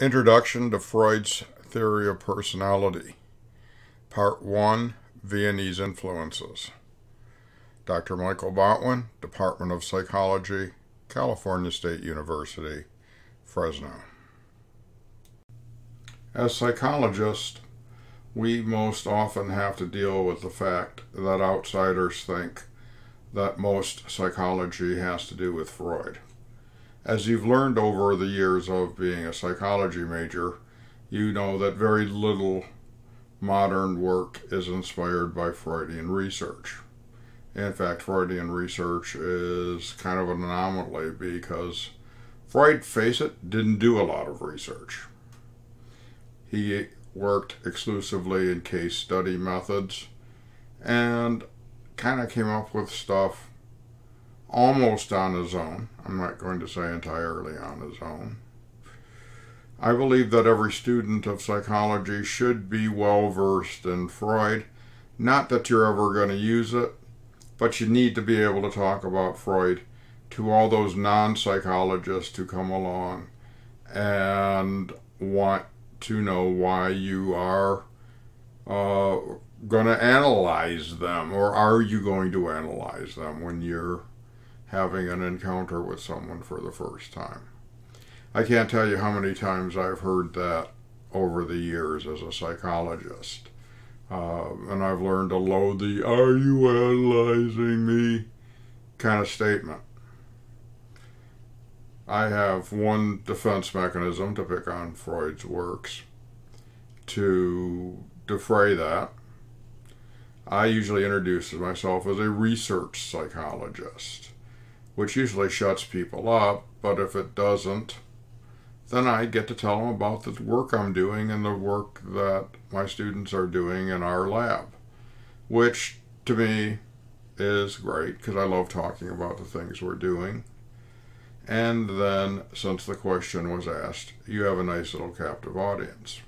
Introduction to Freud's Theory of Personality, Part 1 Viennese Influences. Dr. Michael Botwin, Department of Psychology, California State University, Fresno. As psychologists, we most often have to deal with the fact that outsiders think that most psychology has to do with Freud. As you've learned over the years of being a psychology major, you know that very little modern work is inspired by Freudian research. In fact, Freudian research is kind of an anomaly because Freud, face it, didn't do a lot of research. He worked exclusively in case study methods and kind of came up with stuff almost on his own. I'm not going to say entirely on his own. I believe that every student of psychology should be well versed in Freud. Not that you're ever going to use it, but you need to be able to talk about Freud to all those non psychologists who come along and want to know why you are uh, going to analyze them, or are you going to analyze them when you're having an encounter with someone for the first time. I can't tell you how many times I've heard that over the years as a psychologist. Uh, and I've learned to load the are you analyzing me kind of statement. I have one defense mechanism to pick on Freud's works to defray that. I usually introduce myself as a research psychologist which usually shuts people up, but if it doesn't, then I get to tell them about the work I'm doing and the work that my students are doing in our lab, which to me is great because I love talking about the things we're doing. And then, since the question was asked, you have a nice little captive audience.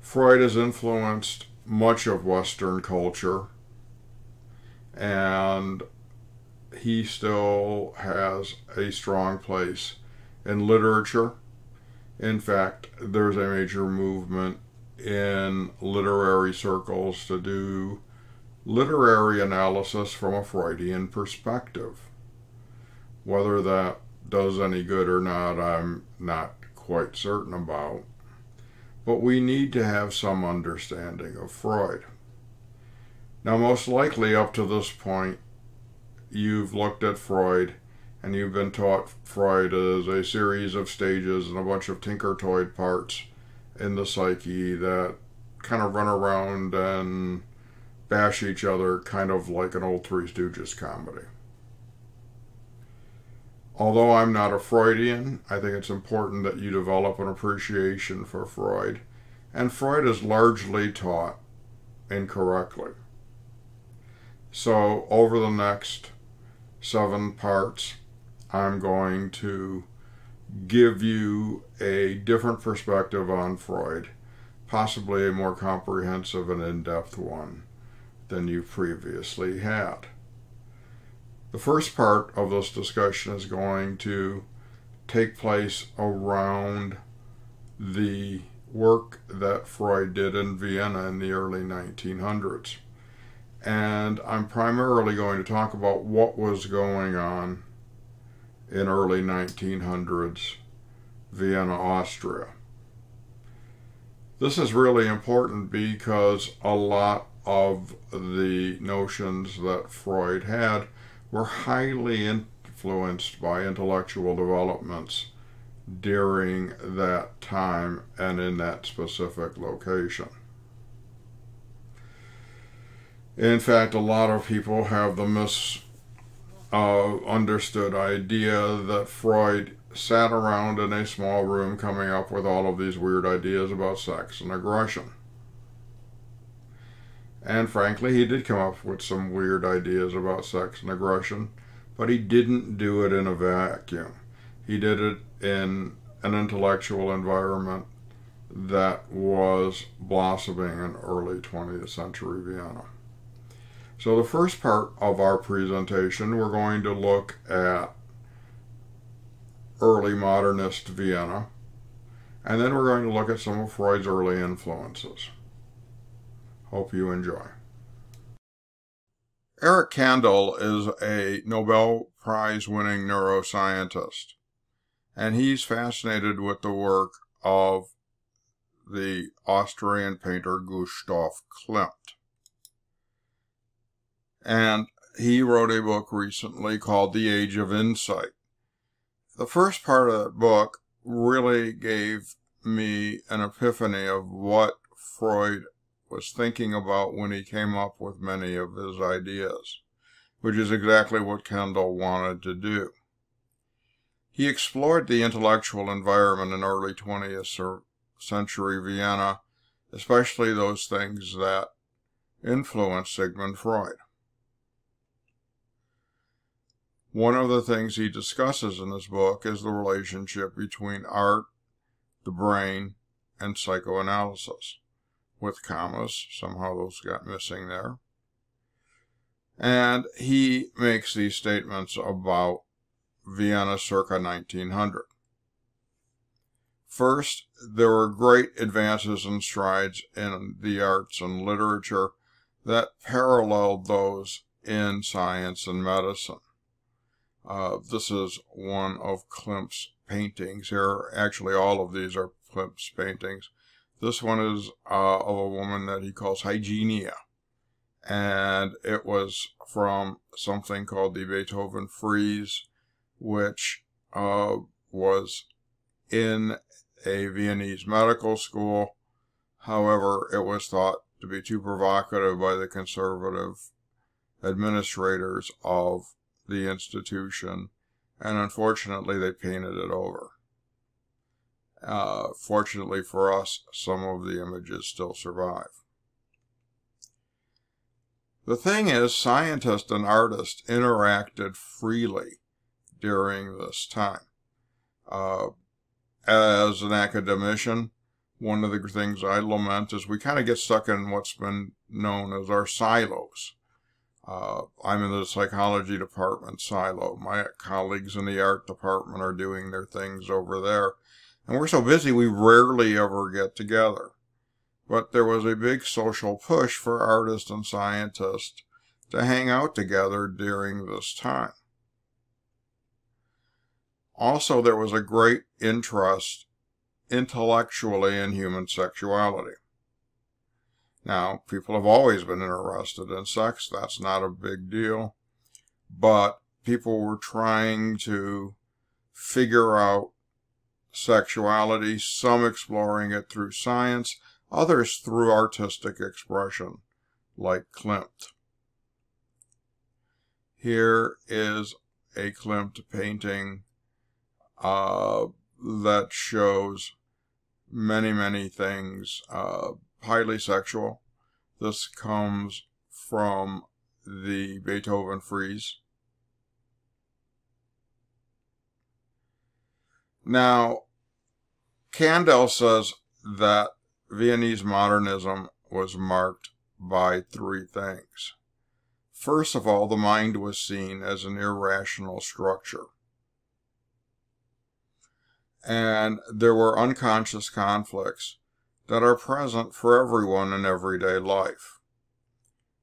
Freud has influenced much of Western culture and he still has a strong place in literature. In fact, there's a major movement in literary circles to do literary analysis from a Freudian perspective. Whether that does any good or not, I'm not quite certain about. But we need to have some understanding of Freud. Now, most likely up to this point, you've looked at Freud and you've been taught Freud as a series of stages and a bunch of tinkertoid parts in the psyche that kind of run around and bash each other, kind of like an old Three Stooges comedy. Although I'm not a Freudian, I think it's important that you develop an appreciation for Freud, and Freud is largely taught incorrectly. So, over the next seven parts, I'm going to give you a different perspective on Freud, possibly a more comprehensive and in depth one than you previously had. The first part of this discussion is going to take place around the work that Freud did in Vienna in the early 1900s and I'm primarily going to talk about what was going on in early 1900s Vienna, Austria. This is really important because a lot of the notions that Freud had were highly influenced by intellectual developments during that time and in that specific location. In fact, a lot of people have the misunderstood uh, idea that Freud sat around in a small room coming up with all of these weird ideas about sex and aggression. And frankly, he did come up with some weird ideas about sex and aggression, but he didn't do it in a vacuum. He did it in an intellectual environment that was blossoming in early 20th century Vienna. So the first part of our presentation, we're going to look at early modernist Vienna, and then we're going to look at some of Freud's early influences. Hope you enjoy. Eric Kandel is a Nobel Prize winning neuroscientist, and he's fascinated with the work of the Austrian painter Gustav Klimt. And he wrote a book recently called The Age of Insight. The first part of that book really gave me an epiphany of what Freud was thinking about when he came up with many of his ideas, which is exactly what Kandel wanted to do. He explored the intellectual environment in early 20th century Vienna, especially those things that influenced Sigmund Freud. One of the things he discusses in his book is the relationship between art, the brain, and psychoanalysis. With commas, somehow those got missing there. And he makes these statements about Vienna circa 1900. First, there were great advances and strides in the arts and literature that paralleled those in science and medicine. Uh, this is one of Klimt's paintings here. Actually, all of these are Klimt's paintings. This one is uh, of a woman that he calls Hygienia. And it was from something called the Beethoven Frieze, which uh, was in a Viennese medical school. However, it was thought to be too provocative by the conservative administrators of the institution, and unfortunately they painted it over. Uh, fortunately for us, some of the images still survive. The thing is, scientists and artists interacted freely during this time. Uh, as an academician, one of the things I lament is we kind of get stuck in what's been known as our silos. Uh, I'm in the psychology department silo. My colleagues in the art department are doing their things over there. And we're so busy we rarely ever get together. But there was a big social push for artists and scientists to hang out together during this time. Also, there was a great interest intellectually in human sexuality. Now, people have always been interested in sex. That's not a big deal. But people were trying to figure out sexuality, some exploring it through science, others through artistic expression, like Klimt. Here is a Klimt painting uh, that shows many, many things. Uh, highly sexual. This comes from the Beethoven frieze. Now, Kandel says that Viennese modernism was marked by three things. First of all, the mind was seen as an irrational structure. And there were unconscious conflicts that are present for everyone in everyday life.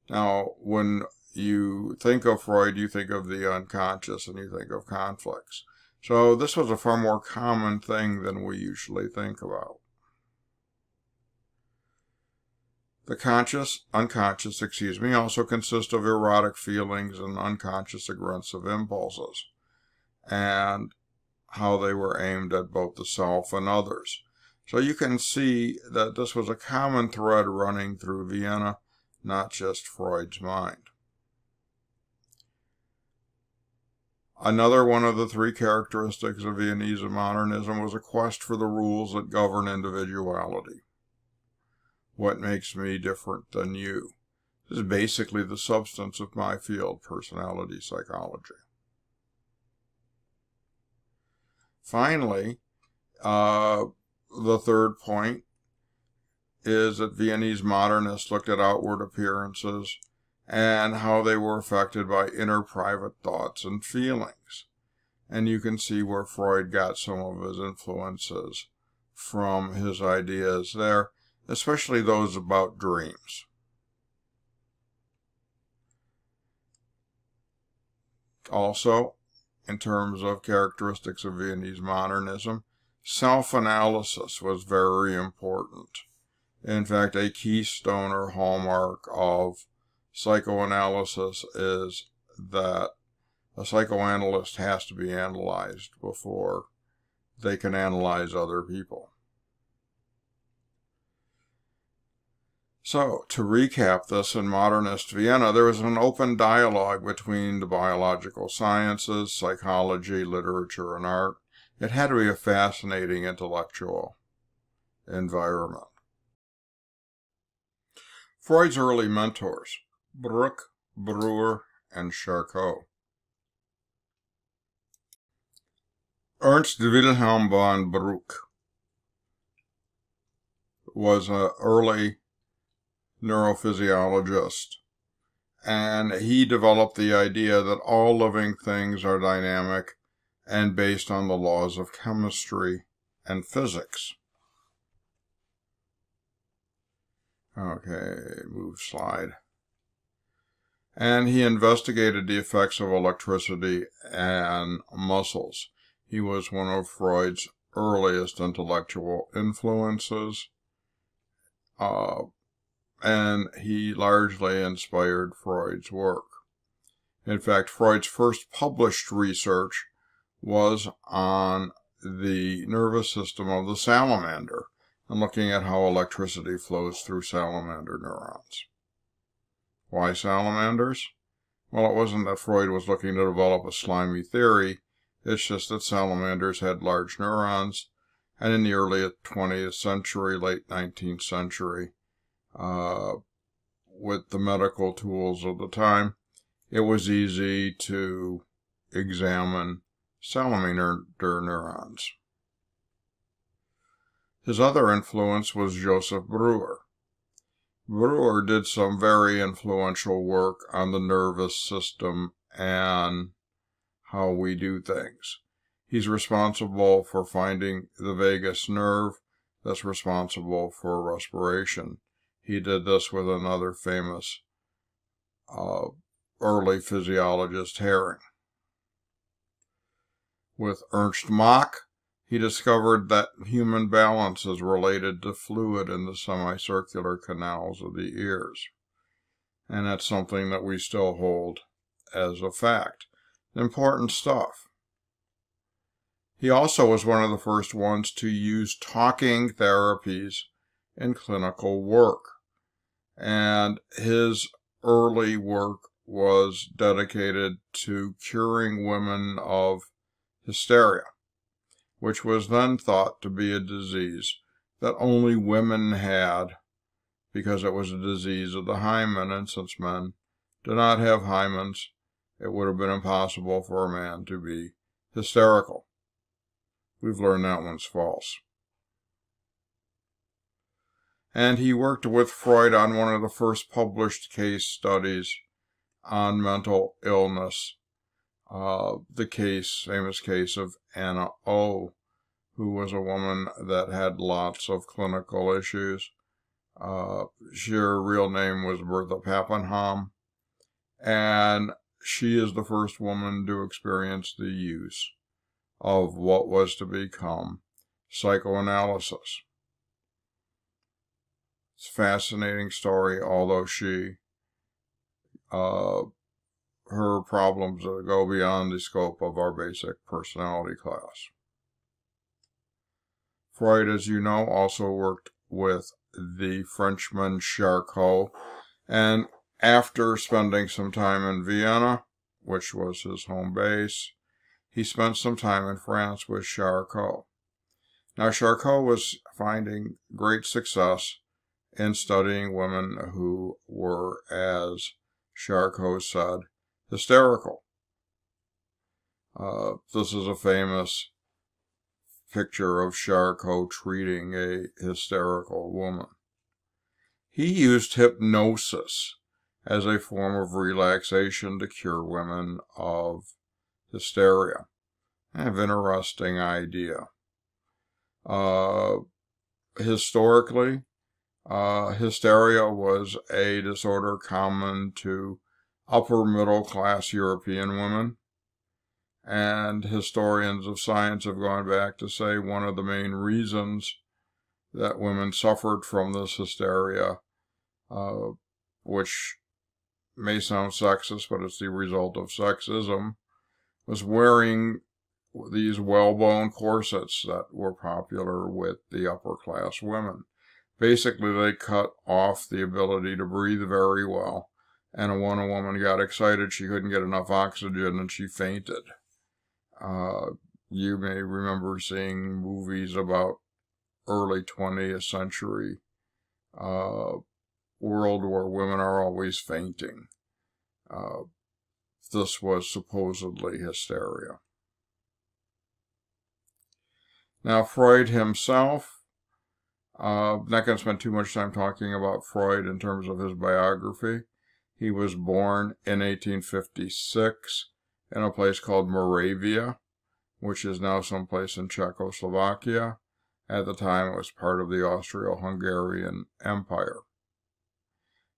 Now, when you think of Freud, you think of the unconscious and you think of conflicts. So this was a far more common thing than we usually think about. The conscious, unconscious, excuse me, also consist of erotic feelings and unconscious aggressive impulses, and how they were aimed at both the self and others. So you can see that this was a common thread running through Vienna, not just Freud's mind. Another one of the three characteristics of Viennese modernism was a quest for the rules that govern individuality. What makes me different than you? This is basically the substance of my field, personality psychology. Finally, uh, the third point is that Viennese modernists looked at outward appearances and how they were affected by inner private thoughts and feelings. And you can see where Freud got some of his influences from his ideas there, especially those about dreams. Also, in terms of characteristics of Viennese modernism, self-analysis was very important. In fact, a keystone or hallmark of psychoanalysis is that a psychoanalyst has to be analyzed before they can analyze other people. So, to recap this, in modernist Vienna, there was an open dialogue between the biological sciences, psychology, literature, and art. It had to be a fascinating intellectual environment. Freud's early mentors, Bruck, Breuer, and Charcot. Ernst Wilhelm von Bruck was an early neurophysiologist, and he developed the idea that all living things are dynamic and based on the laws of chemistry and physics. Okay, move slide. And he investigated the effects of electricity and muscles. He was one of Freud's earliest intellectual influences. Uh, and he largely inspired Freud's work. In fact, Freud's first published research was on the nervous system of the salamander and looking at how electricity flows through salamander neurons. Why salamanders? Well, it wasn't that Freud was looking to develop a slimy theory, it's just that salamanders had large neurons, and in the early 20th century, late 19th century, uh, with the medical tools of the time, it was easy to examine salamander neurons. His other influence was Joseph Breuer. Breuer did some very influential work on the nervous system and how we do things. He's responsible for finding the vagus nerve that's responsible for respiration. He did this with another famous uh, early physiologist, Hering. With Ernst Mach, he discovered that human balance is related to fluid in the semicircular canals of the ears. And that's something that we still hold as a fact. Important stuff. He also was one of the first ones to use talking therapies in clinical work and his early work was dedicated to curing women of hysteria, which was then thought to be a disease that only women had because it was a disease of the hymen, and since men do not have hymens, it would have been impossible for a man to be hysterical. We've learned that one's false and he worked with Freud on one of the first published case studies on mental illness. Uh, the case, famous case of Anna O, who was a woman that had lots of clinical issues. Uh, her real name was Bertha Pappenheim, and she is the first woman to experience the use of what was to become psychoanalysis. It's a fascinating story, although she, uh, her problems go beyond the scope of our basic personality class. Freud, as you know, also worked with the Frenchman Charcot, and after spending some time in Vienna, which was his home base, he spent some time in France with Charcot. Now, Charcot was finding great success in studying women who were, as Charcot said, hysterical. Uh, this is a famous picture of Charcot treating a hysterical woman. He used hypnosis as a form of relaxation to cure women of hysteria. Kind of interesting idea. Uh, historically, uh, hysteria was a disorder common to upper middle class European women. And historians of science have gone back to say one of the main reasons that women suffered from this hysteria, uh, which may sound sexist, but it's the result of sexism, was wearing these well-boned corsets that were popular with the upper class women. Basically, they cut off the ability to breathe very well, and a woman got excited, she couldn't get enough oxygen and she fainted. Uh, you may remember seeing movies about early 20th century uh, world where women are always fainting. Uh, this was supposedly hysteria. Now, Freud himself, uh, not going to spend too much time talking about Freud in terms of his biography. He was born in 1856 in a place called Moravia, which is now someplace in Czechoslovakia. At the time, it was part of the Austro-Hungarian Empire.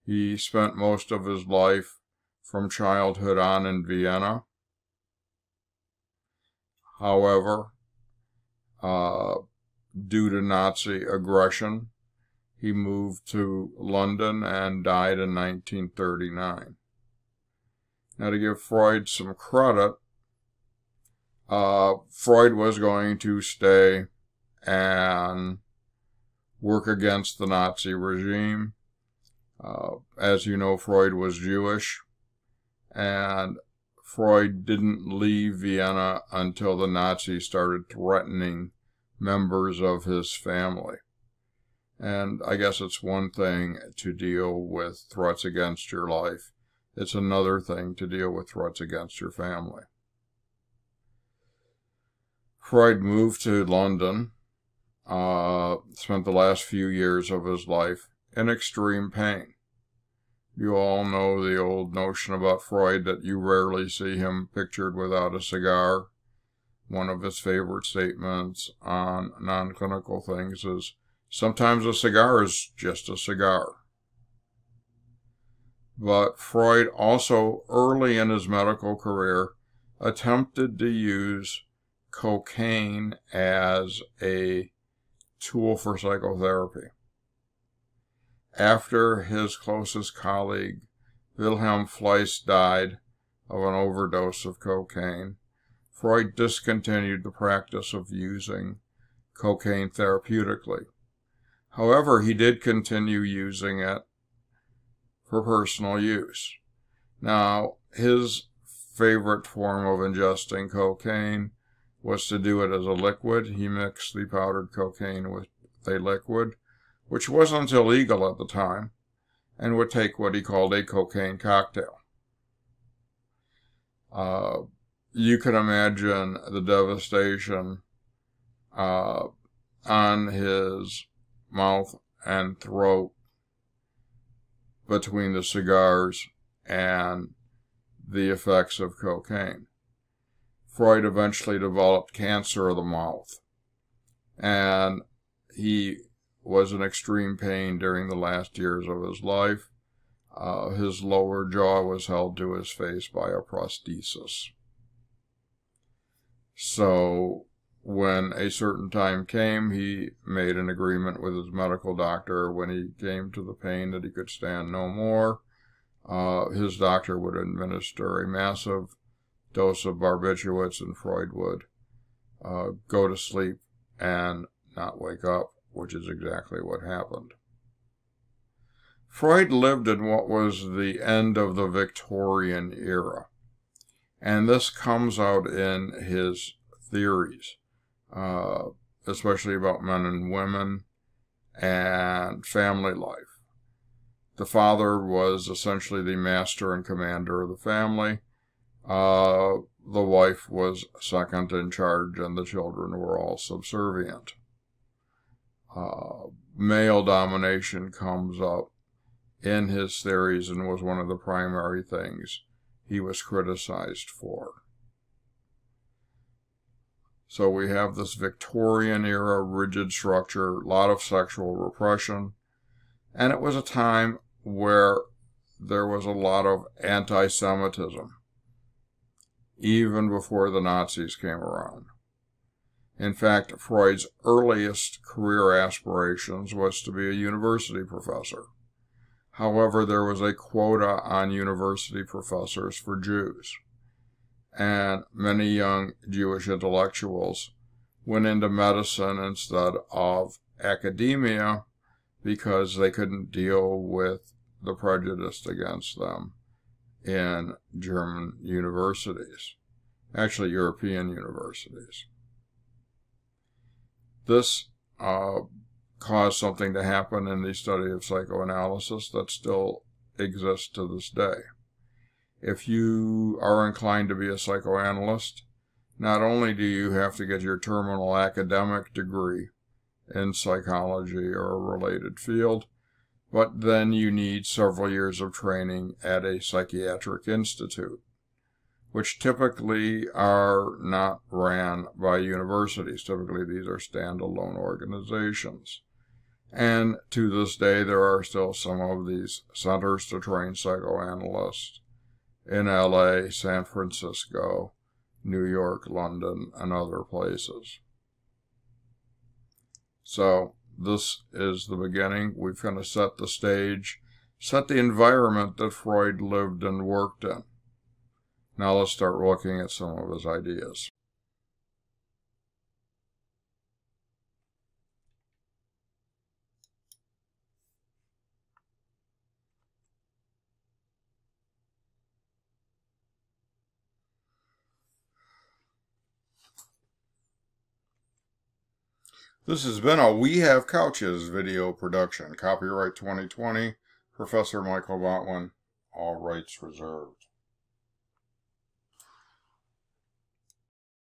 He spent most of his life from childhood on in Vienna. However, uh, due to Nazi aggression, he moved to London and died in 1939. Now, to give Freud some credit, uh, Freud was going to stay and work against the Nazi regime. Uh, as you know, Freud was Jewish, and Freud didn't leave Vienna until the Nazis started threatening members of his family. And I guess it's one thing to deal with threats against your life. It's another thing to deal with threats against your family. Freud moved to London, uh, spent the last few years of his life in extreme pain. You all know the old notion about Freud that you rarely see him pictured without a cigar. One of his favorite statements on non-clinical things is, sometimes a cigar is just a cigar. But Freud also, early in his medical career, attempted to use cocaine as a tool for psychotherapy. After his closest colleague, Wilhelm Fliess, died of an overdose of cocaine, Freud discontinued the practice of using cocaine therapeutically. However, he did continue using it for personal use. Now, his favorite form of ingesting cocaine was to do it as a liquid. He mixed the powdered cocaine with a liquid, which wasn't illegal at the time, and would take what he called a cocaine cocktail. Uh, you can imagine the devastation uh, on his mouth and throat between the cigars and the effects of cocaine. Freud eventually developed cancer of the mouth. And he was in extreme pain during the last years of his life. Uh, his lower jaw was held to his face by a prosthesis. So, when a certain time came, he made an agreement with his medical doctor when he came to the pain that he could stand no more. Uh, his doctor would administer a massive dose of barbiturates and Freud would uh, go to sleep and not wake up, which is exactly what happened. Freud lived in what was the end of the Victorian era, and this comes out in his theories, uh, especially about men and women and family life. The father was essentially the master and commander of the family uh, the wife was second in charge and the children were all subservient. Uh, male domination comes up in his theories and was one of the primary things he was criticized for. So we have this Victorian era rigid structure, a lot of sexual repression, and it was a time where there was a lot of anti Semitism, even before the Nazis came around. In fact, Freud's earliest career aspirations was to be a university professor. However, there was a quota on university professors for Jews, and many young Jewish intellectuals went into medicine instead of academia because they couldn't deal with the prejudice against them in German universities, actually European universities. This uh, caused something to happen in the study of psychoanalysis that still exists to this day. If you are inclined to be a psychoanalyst, not only do you have to get your terminal academic degree in psychology or a related field, but then you need several years of training at a psychiatric institute, which typically are not ran by universities. Typically, these are standalone organizations. And to this day, there are still some of these centers to train psychoanalysts in LA, San Francisco, New York, London, and other places. So, this is the beginning. We've kind of set the stage, set the environment that Freud lived and worked in. Now let's start looking at some of his ideas. This has been a We Have Couches video production. Copyright 2020, Professor Michael Botwin, all rights reserved.